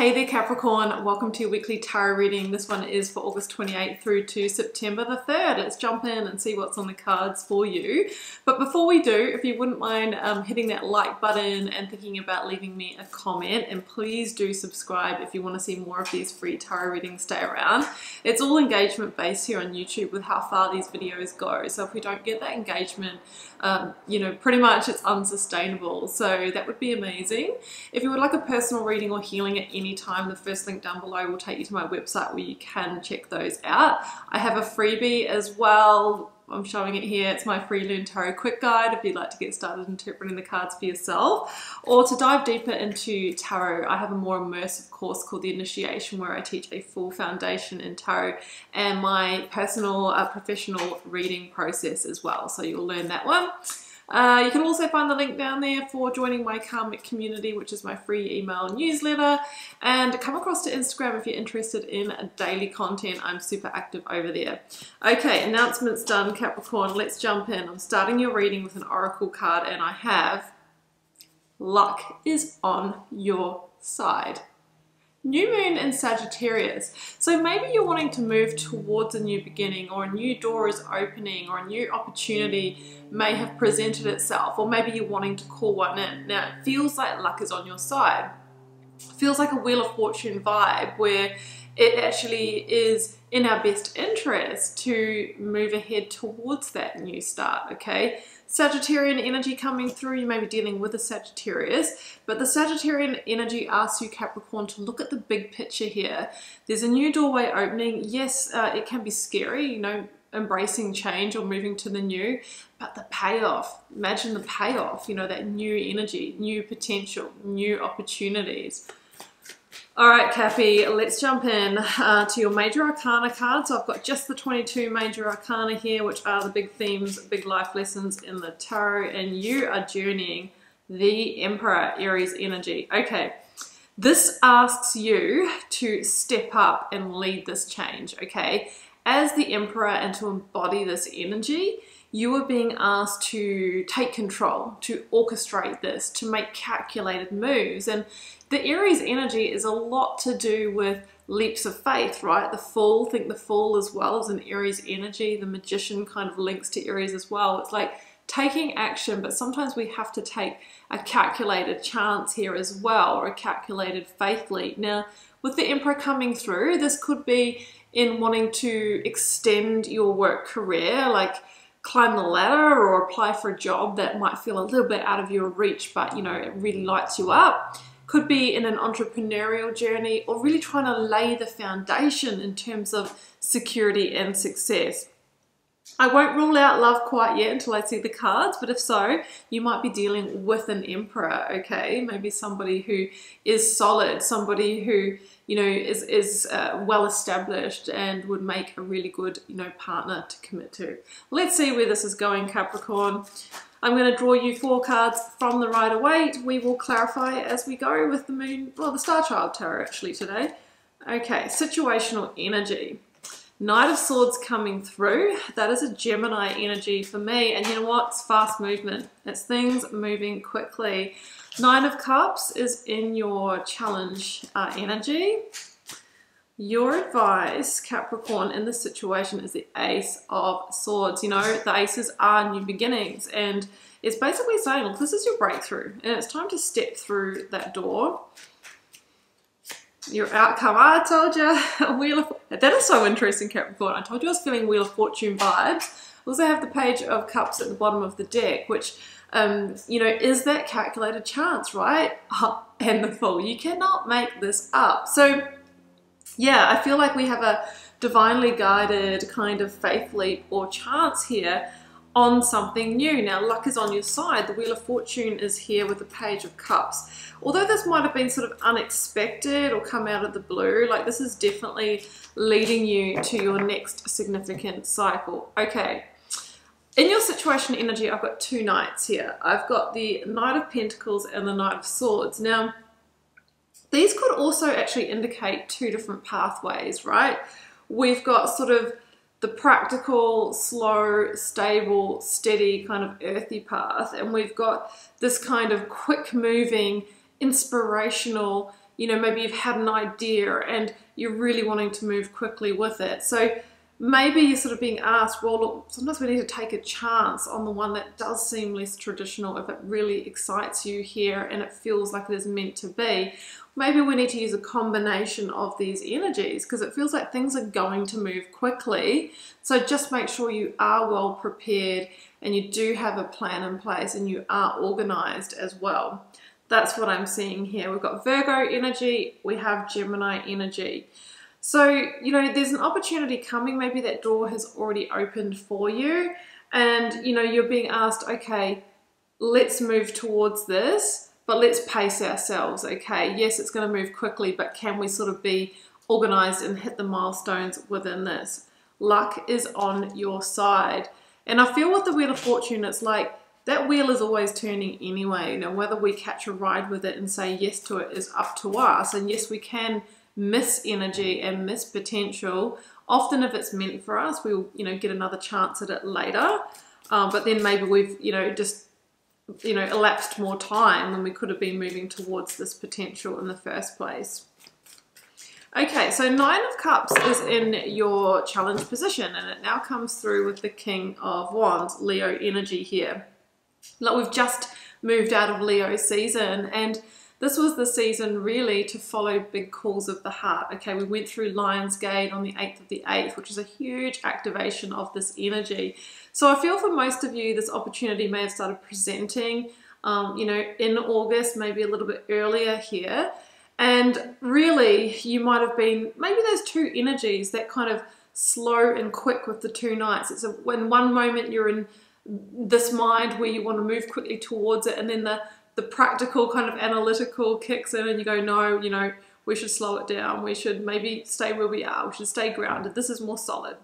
Hey there Capricorn, welcome to your weekly tarot reading. This one is for August 28th through to September the 3rd. Let's jump in and see what's on the cards for you. But before we do, if you wouldn't mind um, hitting that like button and thinking about leaving me a comment and please do subscribe if you want to see more of these free tarot readings stay around. It's all engagement based here on YouTube with how far these videos go. So if we don't get that engagement, um, you know, pretty much it's unsustainable. So that would be amazing. If you would like a personal reading or healing at any time, the first link down below will take you to my website where you can check those out. I have a freebie as well. I'm showing it here. It's my free Learn Tarot Quick Guide if you'd like to get started interpreting the cards for yourself. Or to dive deeper into tarot, I have a more immersive course called The Initiation where I teach a full foundation in tarot and my personal uh, professional reading process as well. So you'll learn that one. Uh, you can also find the link down there for joining my Karmic community, which is my free email newsletter. And come across to Instagram if you're interested in daily content. I'm super active over there. Okay, announcements done, Capricorn. Let's jump in. I'm starting your reading with an oracle card, and I have luck is on your side. New moon in Sagittarius. So maybe you're wanting to move towards a new beginning or a new door is opening or a new opportunity may have presented itself or maybe you're wanting to call one in. Now it feels like luck is on your side. feels like a Wheel of Fortune vibe where it actually is in our best interest to move ahead towards that new start, okay? Sagittarian energy coming through, you may be dealing with a Sagittarius, but the Sagittarian energy asks you, Capricorn, to look at the big picture here. There's a new doorway opening. Yes, uh, it can be scary, you know, embracing change or moving to the new, but the payoff, imagine the payoff, you know, that new energy, new potential, new opportunities. All right, Cappy, let's jump in uh, to your Major Arcana cards. So I've got just the 22 Major Arcana here, which are the big themes, big life lessons in the tarot, and you are journeying the Emperor Aries energy. Okay, this asks you to step up and lead this change, okay? As the Emperor and to embody this energy, you are being asked to take control, to orchestrate this, to make calculated moves. And the Aries energy is a lot to do with leaps of faith, right? The Fool, think the Fool as well as an Aries energy. The Magician kind of links to Aries as well. It's like taking action, but sometimes we have to take a calculated chance here as well, or a calculated faith leap. Now, with the Emperor coming through, this could be in wanting to extend your work career, like climb the ladder or apply for a job that might feel a little bit out of your reach, but you know, it really lights you up. Could be in an entrepreneurial journey or really trying to lay the foundation in terms of security and success. I won't rule out love quite yet until I see the cards, but if so, you might be dealing with an emperor, okay? Maybe somebody who is solid, somebody who, you know, is, is uh, well established and would make a really good, you know, partner to commit to. Let's see where this is going, Capricorn. I'm going to draw you four cards from the Rider-Waite. We will clarify as we go with the Moon, well, the Star Child Tarot actually today. Okay, situational energy. Knight of Swords coming through. That is a Gemini energy for me. And you know what? It's fast movement. It's things moving quickly. Nine of Cups is in your challenge uh, energy. Your advice, Capricorn, in this situation is the Ace of Swords. You know, the Aces are new beginnings. And it's basically saying, look, this is your breakthrough. And it's time to step through that door your outcome. I told you, Wheel of that is so interesting, Capricorn. I told you I was feeling Wheel of Fortune vibes. I also have the Page of Cups at the bottom of the deck, which, um, you know, is that calculated chance, right? and the Fool. You cannot make this up. So, yeah, I feel like we have a divinely guided kind of faith leap or chance here on something new. Now, luck is on your side. The Wheel of Fortune is here with the Page of Cups. Although this might have been sort of unexpected or come out of the blue, like this is definitely leading you to your next significant cycle. Okay. In your situation energy, I've got two knights here. I've got the Knight of Pentacles and the Knight of Swords. Now, these could also actually indicate two different pathways, right? We've got sort of the practical, slow, stable, steady kind of earthy path. And we've got this kind of quick moving, inspirational, you know, maybe you've had an idea and you're really wanting to move quickly with it. So maybe you're sort of being asked, well, look, sometimes we need to take a chance on the one that does seem less traditional if it really excites you here and it feels like it is meant to be. Maybe we need to use a combination of these energies because it feels like things are going to move quickly. So just make sure you are well prepared and you do have a plan in place and you are organized as well. That's what I'm seeing here. We've got Virgo energy, we have Gemini energy. So, you know, there's an opportunity coming. Maybe that door has already opened for you, and you know, you're being asked, okay, let's move towards this, but let's pace ourselves. Okay, yes, it's going to move quickly, but can we sort of be organized and hit the milestones within this? Luck is on your side. And I feel with the Wheel of Fortune, it's like that wheel is always turning anyway. Now, whether we catch a ride with it and say yes to it is up to us. And yes, we can miss energy and miss potential. Often if it's meant for us, we'll, you know, get another chance at it later. Um, but then maybe we've, you know, just, you know, elapsed more time when we could have been moving towards this potential in the first place. Okay, so Nine of Cups is in your challenge position and it now comes through with the King of Wands, Leo energy here. Like we've just moved out of Leo season and this was the season really to follow big calls of the heart. Okay, we went through Lionsgate on the 8th of the 8th, which is a huge activation of this energy. So I feel for most of you, this opportunity may have started presenting, um, you know, in August, maybe a little bit earlier here. And really, you might have been maybe those two energies that kind of slow and quick with the two knights. It's a, when one moment you're in this mind where you want to move quickly towards it, and then the the practical kind of analytical kicks in and you go, no, you know, we should slow it down. We should maybe stay where we are. We should stay grounded. This is more solid.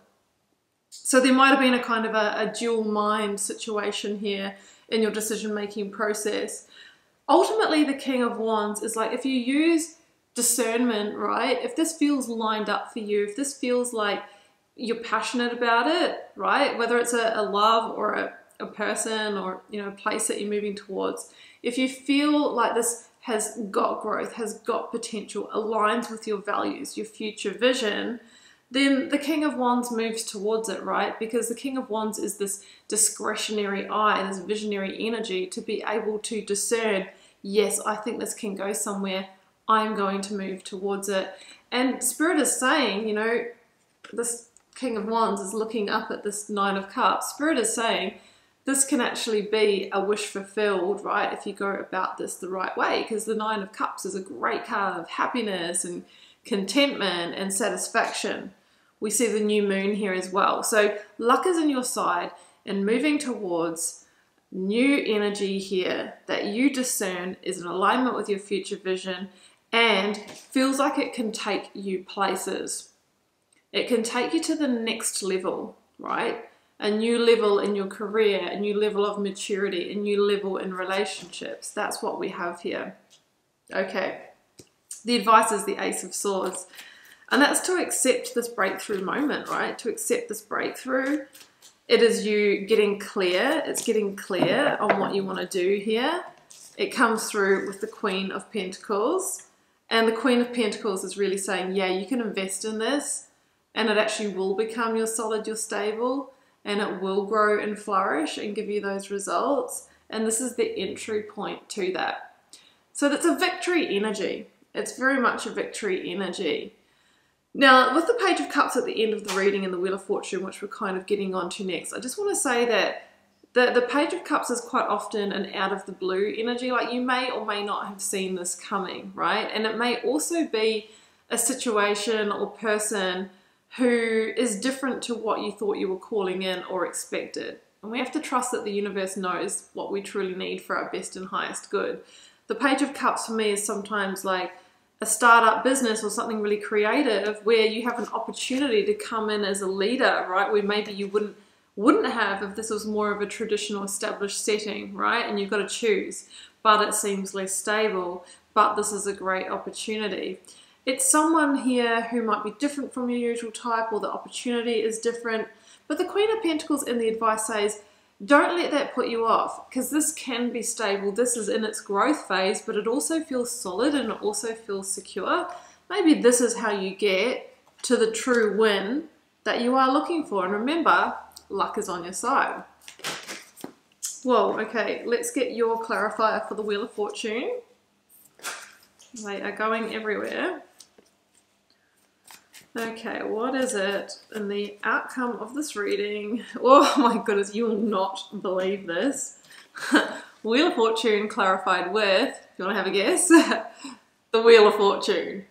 So there might have been a kind of a, a dual mind situation here in your decision making process. Ultimately, the King of Wands is like if you use discernment, right? If this feels lined up for you, if this feels like you're passionate about it, right? Whether it's a, a love or a, a person or you know a place that you're moving towards, if you feel like this has got growth, has got potential, aligns with your values, your future vision, then the King of Wands moves towards it, right? Because the King of Wands is this discretionary eye, this visionary energy to be able to discern, yes, I think this can go somewhere, I'm going to move towards it. And Spirit is saying, you know, this King of Wands is looking up at this Nine of Cups. Spirit is saying, this can actually be a wish fulfilled, right? If you go about this the right way, because the Nine of Cups is a great card of happiness and contentment and satisfaction. We see the new moon here as well. So luck is in your side and moving towards new energy here that you discern is in alignment with your future vision and feels like it can take you places. It can take you to the next level, right? A new level in your career, a new level of maturity, a new level in relationships. That's what we have here. Okay. The advice is the Ace of Swords. And that's to accept this breakthrough moment, right? To accept this breakthrough. It is you getting clear. It's getting clear on what you want to do here. It comes through with the Queen of Pentacles. And the Queen of Pentacles is really saying, yeah, you can invest in this and it actually will become your solid, your stable and it will grow and flourish and give you those results. And this is the entry point to that. So that's a victory energy. It's very much a victory energy. Now, with the Page of Cups at the end of the reading and the Wheel of Fortune, which we're kind of getting on to next, I just want to say that the, the Page of Cups is quite often an out of the blue energy. Like you may or may not have seen this coming, right? And it may also be a situation or person who is different to what you thought you were calling in or expected. And we have to trust that the universe knows what we truly need for our best and highest good. The Page of Cups for me is sometimes like a startup business or something really creative where you have an opportunity to come in as a leader, right? Where maybe you wouldn't wouldn't have if this was more of a traditional established setting, right? And you've got to choose. But it seems less stable, but this is a great opportunity. It's someone here who might be different from your usual type or the opportunity is different. But the Queen of Pentacles in the advice says, don't let that put you off because this can be stable. This is in its growth phase, but it also feels solid and it also feels secure. Maybe this is how you get to the true win that you are looking for. And remember, luck is on your side. Whoa, okay, let's get your clarifier for the Wheel of Fortune. They are going everywhere. Okay, what is it in the outcome of this reading? Oh my goodness, you will not believe this. Wheel of Fortune clarified with, you want to have a guess? the Wheel of Fortune.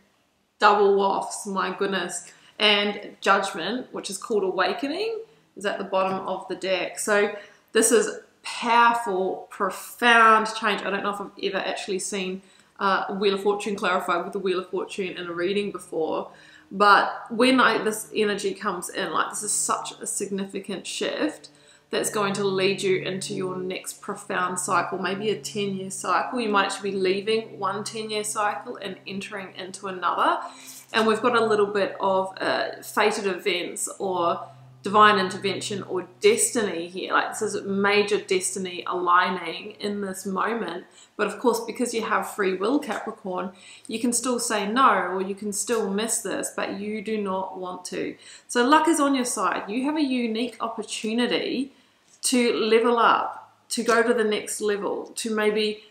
Double wafts, my goodness. And Judgment, which is called Awakening, is at the bottom of the deck. So this is powerful, profound change. I don't know if I've ever actually seen uh, Wheel of Fortune clarified with the Wheel of Fortune in a reading before. But when I, this energy comes in, like this is such a significant shift that's going to lead you into your next profound cycle, maybe a 10 year cycle. You might actually be leaving one 10 year cycle and entering into another. And we've got a little bit of uh, fated events or divine intervention or destiny here. Like this is a major destiny aligning in this moment. But of course, because you have free will, Capricorn, you can still say no or you can still miss this, but you do not want to. So luck is on your side. You have a unique opportunity to level up, to go to the next level, to maybe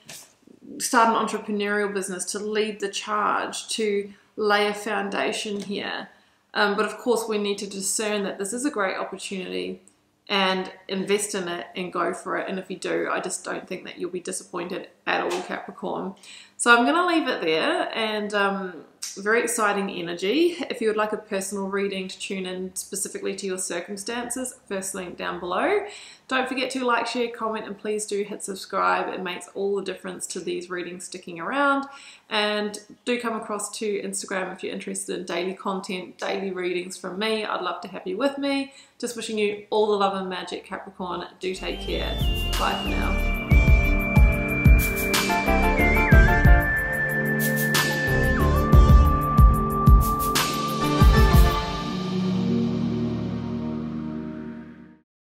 start an entrepreneurial business, to lead the charge, to lay a foundation here um, but of course, we need to discern that this is a great opportunity and invest in it and go for it. And if you do, I just don't think that you'll be disappointed at all, Capricorn. So I'm going to leave it there and um, very exciting energy. If you would like a personal reading to tune in specifically to your circumstances, first link down below. Don't forget to like, share, comment, and please do hit subscribe. It makes all the difference to these readings sticking around. And do come across to Instagram if you're interested in daily content, daily readings from me. I'd love to have you with me. Just wishing you all the love and magic, Capricorn. Do take care. Bye for now.